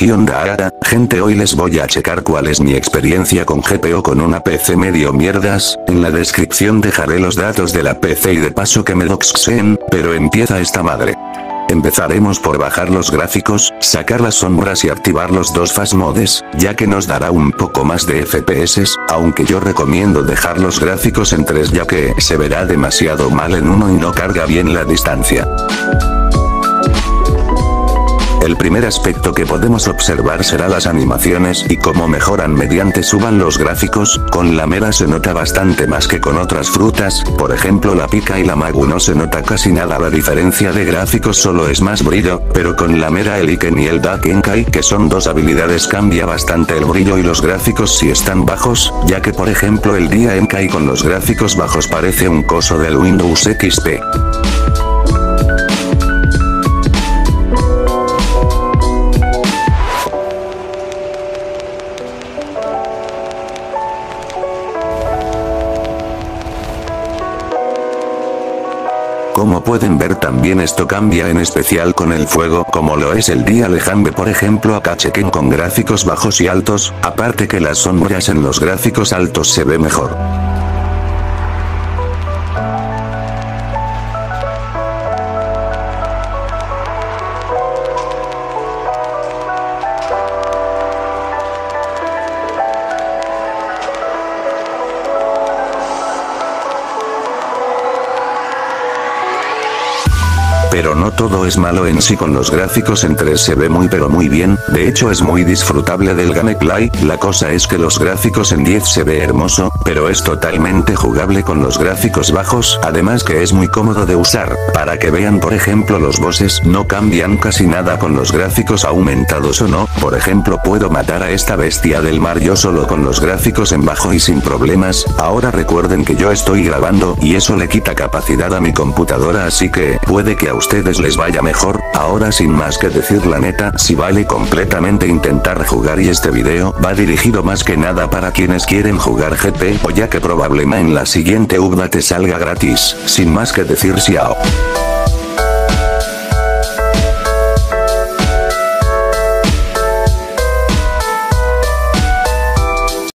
¿Qué onda? Gente hoy les voy a checar cuál es mi experiencia con GPO con una PC medio mierdas, en la descripción dejaré los datos de la PC y de paso que me doxen, pero empieza esta madre. Empezaremos por bajar los gráficos, sacar las sombras y activar los dos fast modes, ya que nos dará un poco más de FPS, aunque yo recomiendo dejar los gráficos en 3 ya que se verá demasiado mal en uno y no carga bien la distancia. El primer aspecto que podemos observar será las animaciones y cómo mejoran mediante suban los gráficos, con la mera se nota bastante más que con otras frutas, por ejemplo la pica y la magu no se nota casi nada la diferencia de gráficos solo es más brillo, pero con la mera el Iken y el Dakenkai que son dos habilidades cambia bastante el brillo y los gráficos si están bajos, ya que por ejemplo el día Enkai con los gráficos bajos parece un coso del Windows XP. Como pueden ver también esto cambia en especial con el fuego como lo es el día lejambe por ejemplo acá chequen con gráficos bajos y altos, aparte que las sombras en los gráficos altos se ve mejor. Pero no todo es malo en sí con los gráficos en 3 se ve muy pero muy bien, de hecho es muy disfrutable del gameplay, la cosa es que los gráficos en 10 se ve hermoso, pero es totalmente jugable con los gráficos bajos, además que es muy cómodo de usar, para que vean por ejemplo los bosses no cambian casi nada con los gráficos aumentados o no, por ejemplo puedo matar a esta bestia del mar yo solo con los gráficos en bajo y sin problemas, ahora recuerden que yo estoy grabando y eso le quita capacidad a mi computadora así que puede que ustedes les vaya mejor, ahora sin más que decir la neta, si vale completamente intentar jugar y este video va dirigido más que nada para quienes quieren jugar GP o ya que probablemente en la siguiente update te salga gratis, sin más que decir xiao.